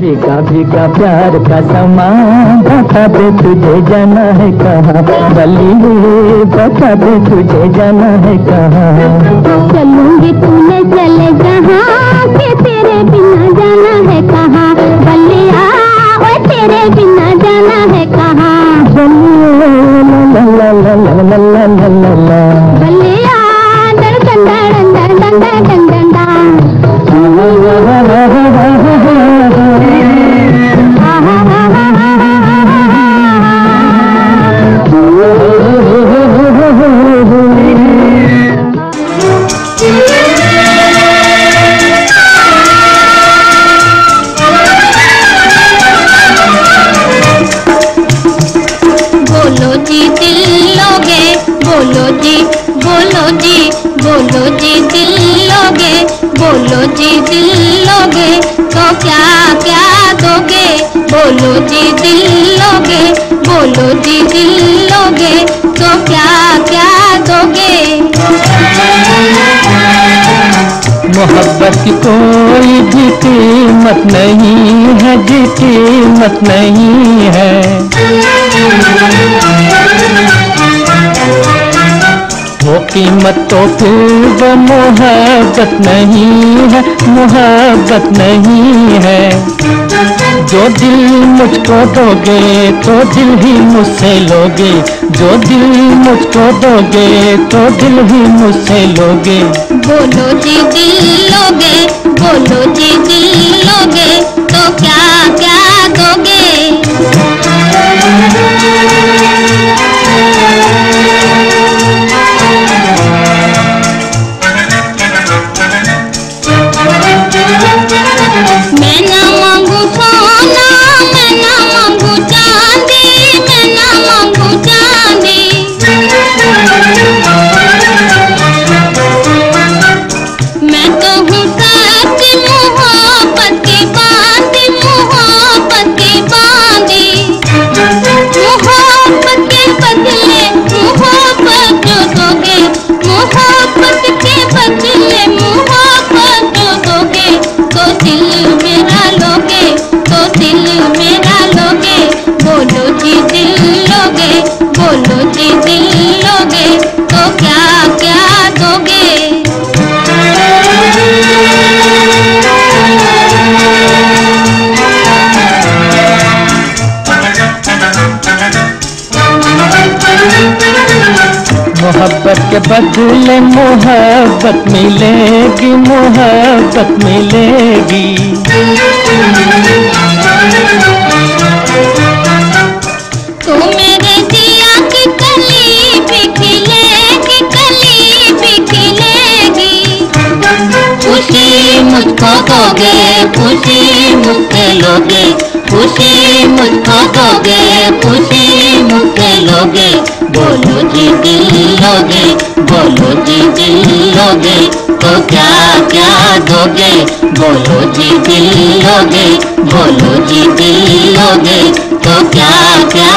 भीगा भीगा प्यार का समान बता दे तुझे जाना है कहाँ? बलिए बता दे तुझे जाना है कहाँ? चलूँगी तूने चले जहाँ तेरे बिना जाना है कहाँ? बलिया तेरे बिना जाना है कहाँ? बोलो जी दिल लोगे, बोलो जी दिल लोगे तो क्या क्या दोगे? बोलो जी दिल लोगे, बोलो जी दिल लोगे तो क्या क्या दोगे? मोहब्बत की कोई भी कीमत नहीं है जी कीमत नहीं है। कीमत तो फिर वो मोहब्बत नहीं है, मोहब्बत नहीं है। जो दिल मुझको दोगे तो दिल ही मुझसे लोगे। जो दिल मुझको दोगे तो दिल ही मुझसे लोगे। बोलो जी दिल लोगे, बोलो जी लोगे तो दिल मेरा लोगे। बोलो जी दिल लोगे बोलो जी दिल मोहब्बत के बदले मोहब्बत मिलेगी मोहब्बत मिलेगी। खुशी मुझको दोगे, खुशी लोगे। खुशी मुझको दोगे, खुशी मुझसे लोगे। बोलो जी दिल लोगे बोलो जी दिल लोगे तो क्या क्या दोगे? बोलो जी दिल लोगे बोलो जी दिल लोगे तो क्या क्या